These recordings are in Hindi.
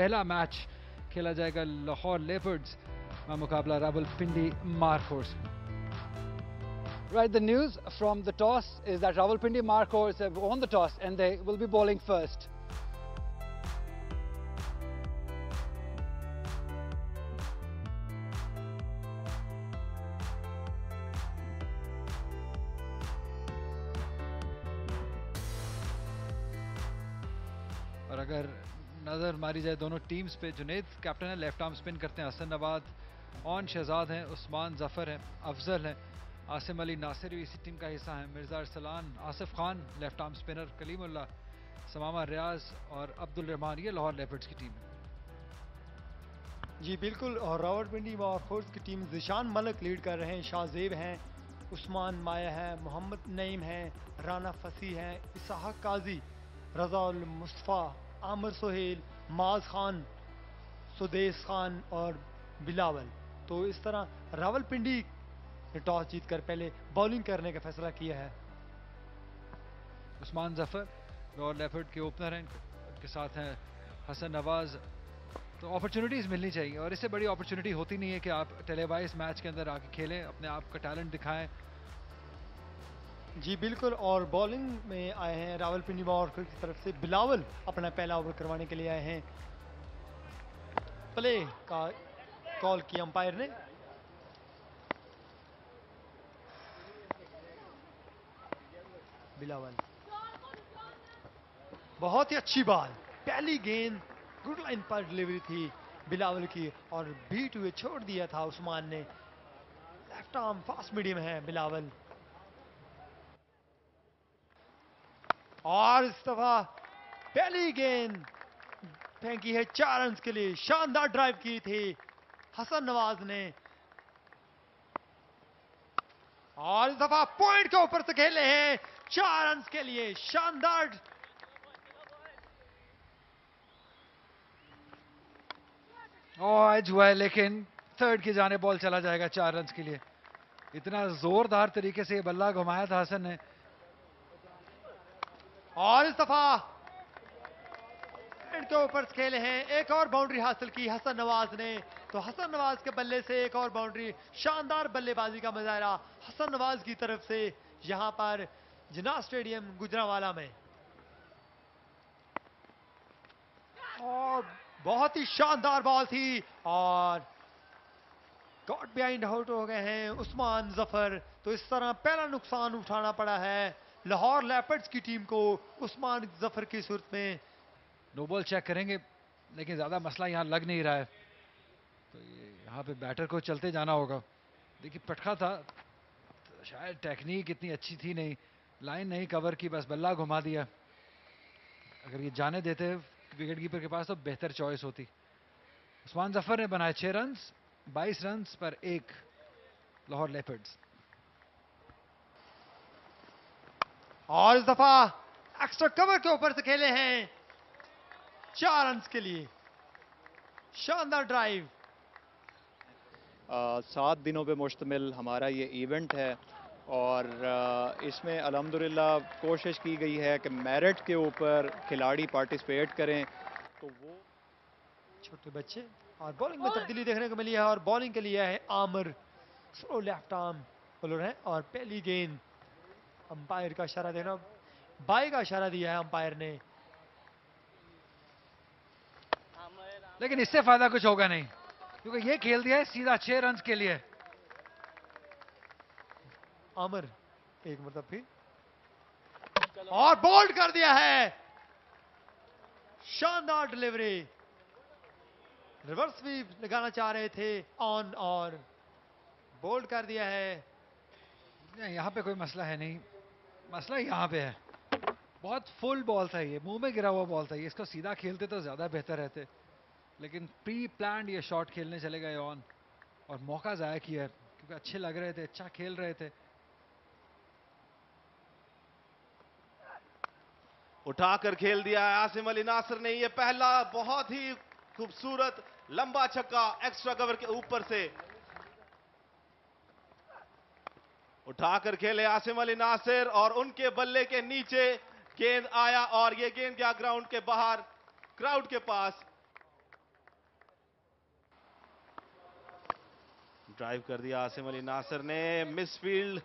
ये पहला मैच खेला जाएगा लाहौर लेपर्ड्स का मुकाबला Rawalpindi Markhors Right, the news from the toss is that Rawalpindi Markhors have won the toss and they will be bowling first. और अगर नज़र मारी जाए दोनों टीम्स पे। जुनेद कैप्टन है लेफ़्ट आर्म स्पिन करते हैं हसन नवाद ऑन शहजाद हैं, उस्मान ज़फ़र हैं, अफजल हैं। आसिम अली नासिर भी इसी टीम का हिस्सा है। Mirza Arsalan Asif Khan left arm spinner Kalimullah Samama Riaz और अब्दुल रहमान, ये लाहौर लेपर्ड्स की टीम है। जी, बिल्कुल, और रावलपिंडी मार्कोर्स की टीम जिशान मलक लीड कर रहे हैं, शाहजेब हैं, उस्मान माया हैं, मोहम्मद नईम हैं, राना फसी हैं, इसहाक काजी, रजाउल मुस्तफ़ा आमिर सोहेल, माज खान, सुदेश खान और बिलावल। तो इस तरह रावलपिंडी ने टॉस जीतकर पहले बॉलिंग करने का फैसला किया है। उस्मान ज़फ़र लाहौर लेपर्ड के ओपनर हैं, उनके साथ हैं हसन नवाज़। तो अपॉर्चुनिटीज़ मिलनी चाहिए और इससे बड़ी अपॉर्चुनिटी होती नहीं है कि आप टेलीवाइज मैच के अंदर आके खेलें, अपने आप का टैलेंट दिखाएँ जी बिल्कुल, और बॉलिंग में आए हैं रावलपिंडी मार्कर की तरफ़ से। बिलावल अपना पहला ओवर करवाने के लिए आए हैं। प्ले का कॉल किया अंपायर ने। बिलावल। बहुत ही अच्छी बॉल पहली गेंद गुड लाइन पर डिलीवरी थी बिलावल की, और बीट हुए छोड़ दिया था उस्मान ने। लेफ़्ट आर्म फास्ट मीडियम है बिलावल। और इस दफ़ा पहली गेंद। फेंकी है चार रन के लिए। शानदार ड्राइव की थी। हसन नवाज़ ने। और इस दफ़ा पॉइंट के ऊपर से खेले हैं। चार रन के लिए शानदार। और एज हुआ है, लेकिन थर्ड की जाने बॉल चला जाएगा चार रन के लिए। इतना जोरदार तरीके से बल्ला घुमाया था हसन ने। और इस दफ़ा के ऊपर खेले हैं। एक और बाउंड्री हासिल की हसन नवाज़ ने। तो हसन नवाज़ के बल्ले से एक और बाउंड्री शानदार बल्लेबाजी का मुजाहरा हसन नवाज़ की तरफ़ से यहाँ पर जना स्टेडियम गुजरावाला में। और बहुत ही शानदार बॉल थी और गॉड बिहाइंड आउट हो गए हैं उस्मान ज़फ़र। तो इस तरह पहला नुकसान उठाना पड़ा है लाहौर लेपर्ड्स की टीम को उस्मान ज़फ़र की सूरत में नो बॉल चेक करेंगे, लेकिन ज़्यादा मसला यहाँ लग नहीं रहा है। तो ये यहाँ पे बैटर को चलते जाना होगा। देखिए, पटखा था तो शायद टेक्निक इतनी अच्छी थी नहीं। लाइन नहीं कवर की, बस बल्ला घुमा दिया। अगर ये जाने देते विकेट कीपर के पास तो बेहतर चॉइस होती। उस्मान ज़फ़र ने बनाए छह रन 22 रन पर एक लाहौर लेपर्ड्स। और इस दफ़ा एक्स्ट्रा कवर के ऊपर से खेले हैं। चार रन के लिए। शानदार ड्राइव सात दिनों पे मुश्तमिल हमारा ये इवेंट है और आ, इसमें अल्हम्दुलिल्लाह कोशिश की गई है कि मेरिट के ऊपर खिलाड़ी पार्टिसिपेट करें। तो वो छोटे बच्चे और बॉलिंग में तब्दीली देखने को मिली है और बॉलिंग के लिए है Amir. Slow left arm bowler है और पहली गेंद अंपायर का इशारा देना। बाई का इशारा दिया है अंपायर ने। लेकिन इससे फ़ायदा कुछ होगा नहीं, क्योंकि ये खेल दिया है सीधा छह रन के लिए। अमर, एक मतलब फिर। और बोल्ड कर दिया है। शानदार डिलीवरी। रिवर्स भी लगाना चाह रहे थे, ऑन और बोल्ड कर दिया है। यहाँ पे कोई मसला है नहीं। मसला यहाँ पे है। बहुत फुल बॉल था ये, मुँह में गिरा हुआ बॉल था ये। इसको सीधा खेलते तो ज़्यादा बेहतर रहते। लेकिन प्री प्लान ये शॉट खेलने चले गए ऑन और मौका ज़ाया किया क्योंकि अच्छे लग रहे थे अच्छा खेल रहे थे। उठाकर खेल दिया है आसिम अली नासिर ने। ये पहला बहुत ही खूबसूरत लंबा छक्का एक्स्ट्रा कवर के ऊपर से उठाकर खेले आसिम अली नासिर और उनके बल्ले के नीचे गेंद आया और ये गेंद गया ग्राउंड के बाहर, क्राउड के पास। ड्राइव कर दिया आसिम अली नासिर ने। मिस फ़ील्ड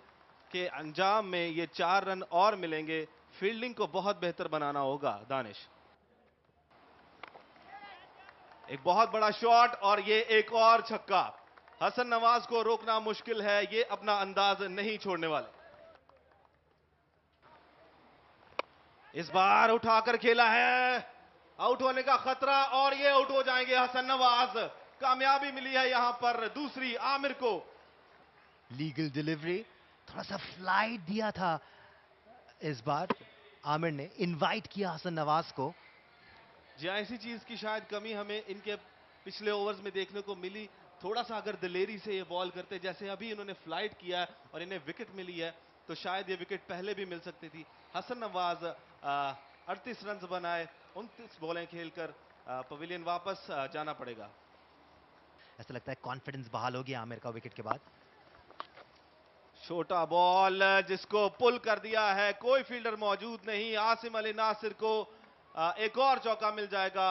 के अंजाम में ये चार रन और मिलेंगे। फील्डिंग को बहुत बेहतर बनाना होगा, दानिश। एक बहुत बड़ा शॉट और ये एक और छक्का। हसन नवाज़ को रोकना मुश्किल है ये अपना अंदाज नहीं छोड़ने वाले। इस बार उठाकर खेला है। आउट होने का खतरा और ये आउट हो जाएँगे हसन नवाज़। कामयाबी मिली है यहाँ पर दूसरी आमिर को। लीगल डिलीवरी थोड़ा सा फ़्लाइट दिया था। इस बार आमिर ने इनवाइट किया हसन नवाज़ को। जी ऐसी चीज़ की शायद कमी हमें इनके पिछले ओवर्स में देखने को मिली। थोड़ा सा अगर दिलेरी से ये बॉल करते जैसे अभी इन्होंने फ़्लाइट किया है और इन्हें विकेट मिली है तो शायद ये विकेट पहले भी मिल सकती थी। हसन नवाज़ अड़तीस रन बनाए उनतीस बॉलें खेलकर पवेलियन वापस जाना पड़ेगा। ऐसा लगता है कॉन्फिडेंस बहाल हो गया आमिर का विकेट के बाद। छोटा बॉल जिसको पुल कर दिया है कोई फील्डर मौजूद नहीं आसिम अली नासिर को एक और चौका मिल जाएगा।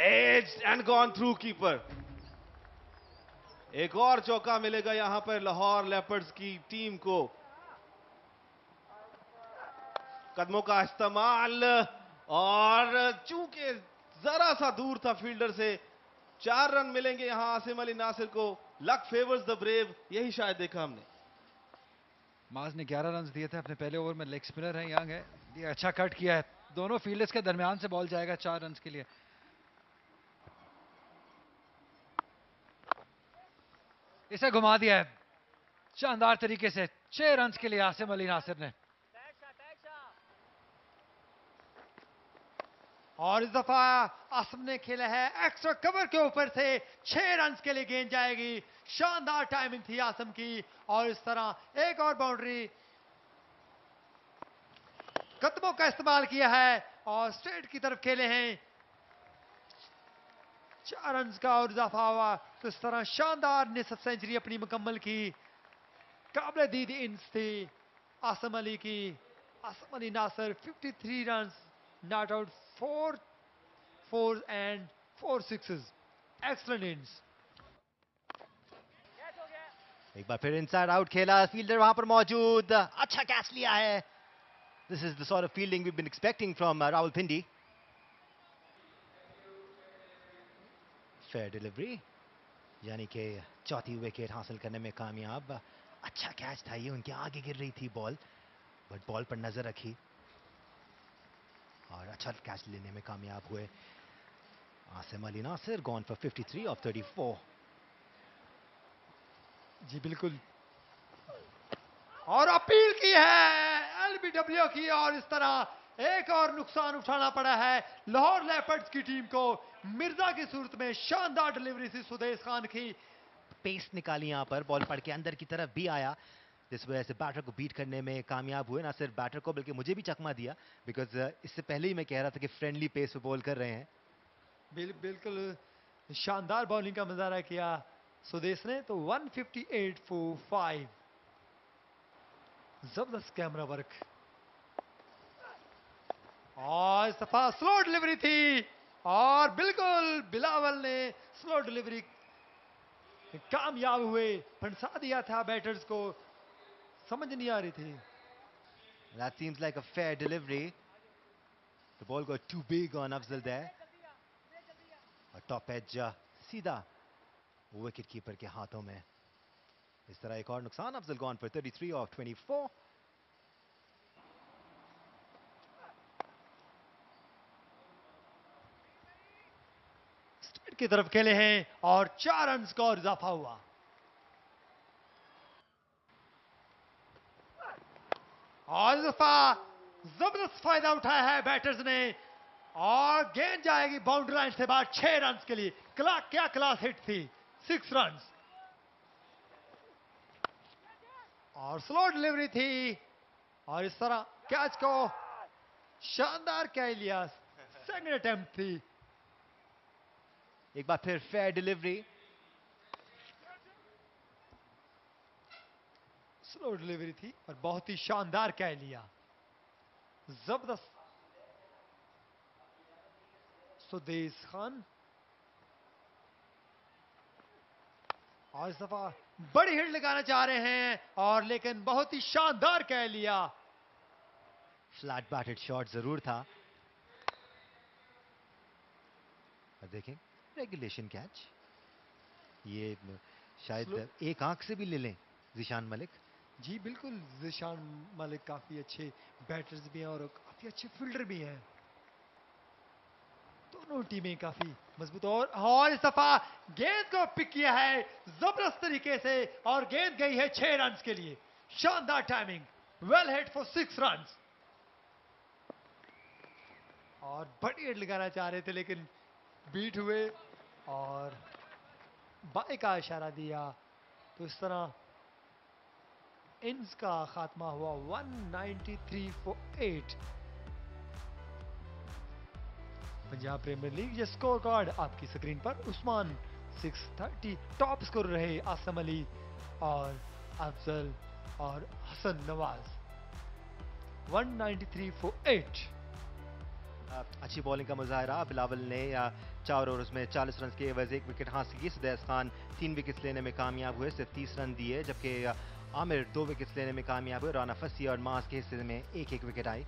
Edge and gone through keeper एक और चौका मिलेगा यहाँ पर लाहौर लेपर्ड्स की टीम को। कदमों का इस्तेमाल और चूँकि जरा सा दूर था फील्डर से, चार रन मिलेंगे यहाँ आसिम अली नासिर को। लक फेवर्स द ब्रेव यही शायद देखा हमने। माज ने 11 रन दिए थे, अपने पहले ओवर में लेग स्पिनर है, यंग है। ये अच्छा कट किया है। दोनों फील्डर्स के दरमियान से बॉल जाएगा चार रन के लिए। इसे घुमा दिया है। शानदार तरीके से छह रन के लिए आसिम अली नासिर ने। और इस दफ़ा आसम ने खेला है एक्स्ट्रा कवर के ऊपर से छह रन के लिए गेंद जाएगी। शानदार टाइमिंग थी आसम की। और इस तरह एक और बाउंड्री कदमों का इस्तेमाल किया है और स्ट्रेट की तरफ़ खेले हैं। चार रन का और इजाफा हुआ। तो इस तरह शानदार ने सब सेंचुरी अपनी मुकम्मल की। काबिल दीद इंस थी आसम अली की। Asim Ali Nasir 53 run not out four four and four sixes. Excellent innings. एक बार फिर इनसाइड आउट खेला फील्डर वहाँ पर मौजूद। अच्छा कैच लिया है। This is the sort of fielding we been expecting from Rawalpindi fair delivery यानी कि चौथी विकेट हासिल करने में कामयाब। अच्छा कैच था ये, उनके आगे गिर रही थी बॉल बट बॉल पर नज़र रखी। और अच्छा कैच लेने में कामयाब हुए। Asim Ali Nasir gone for 53 of 34 जी, बिल्कुल। और अपील की है एलबीडब्ल्यू की, और इस तरह एक और नुकसान उठाना पड़ा है। लाहौर लेपर्ड्स की टीम को मिर्ज़ा की सूरत में शानदार डिलीवरी से सुदेश खान की पेस निकाली यहाँ पर। बॉल पड़ के अंदर की तरफ़ भी आया। जिस वजह से बैटर को बीट करने में कामयाब हुए। ना सिर्फ़ बैटर को बल्कि मुझे भी चकमा दिया। बिकॉज़ uh, इससे पहले ही मैं कह रहा था कि फ्रेंडली पेस पे बॉल कर रहे हैं। बिल, बिल्कुल शानदार बॉलिंग का मजारा किया सुदेश ने। तो 158 फॉर 5 ज़बरदस्त कैमरा वर्क और इस दफ़ा स्लो डिलीवरी थी और बिल्कुल बिलावल ने स्लो डिलीवरी कामयाब हुए। फंसा दिया था बैटर्स को। समझ नहीं आ रही थी। That seems like a fair delivery. The ball got too big on Afzal there. A top edge सीधा विकेट कीपर के हाथों में। इस तरह एक और नुकसान Afzal gone for 33 of 24 straight की तरफ़ खेले हैं और चार रन और इजाफा हुआ। और दफ़ा ज़बरदस्त फ़ायदा उठाया है बैटर्स ने और गेंद जाएगी बाउंड्री लाइन से बाद छह रन के लिए। क्ला, क्या क्लास हिट थी? सिक्स रन और स्लो डिलीवरी थी। और इस तरह कैच को शानदार कह लिया सेकंड अटेम्प्ट थी। एक बार फिर फेयर डिलीवरी स्लो डिलीवरी थी, और बहुत ही शानदार कह लिया। ज़बरदस्त। सुदेश खान। और इस दफ़ा बड़ी हिट लगाना चाह रहे हैं, और लेकिन बहुत ही शानदार कह लिया। फ्लैट बैटेड शॉट ज़रूर था। देखें। रेगुलेशन कैच ये शायद एक आँख से भी ले लें जिशान मलिक। जी बिल्कुल जिशान मलिक काफ़ी अच्छे बैटर्स भी हैं और काफ़ी अच्छे फील्डर भी हैं। दोनों टीमें काफ़ी मज़बूत और और इस दफ़ा गेंद को पिक किया है ज़बरदस्त तरीके से और गेंद गई है छह रन के लिए। शानदार timing well hit for six run और बड़ी हेड लगाना चाह रहे थे लेकिन बीट हुए और बाय का इशारा दिया। तो इस तरह इन्स का खात्मा हुआ 193 फॉर 8 पंजाब प्रीमियर लीग ये स्कोर कार्ड आपकी स्क्रीन पर। उस्मान 630 टॉप स्कोर रहे आसम अली और अफजल और हसन नवाज़। 193 फॉर 8 अच्छी बॉलिंग का मुजाहरा बिलावल ने चार ओवर में 40 रन के एवज एक विकेट हासिल की सदैस खान तीन विकेट्स लेने में कामयाब हुए, सिर्फ़ 30 रन दिए, जबकि आमिर दो विकेट्स लेने में कामयाब हुए। राना फसी और मास के हिस्से में एक एक विकेट आई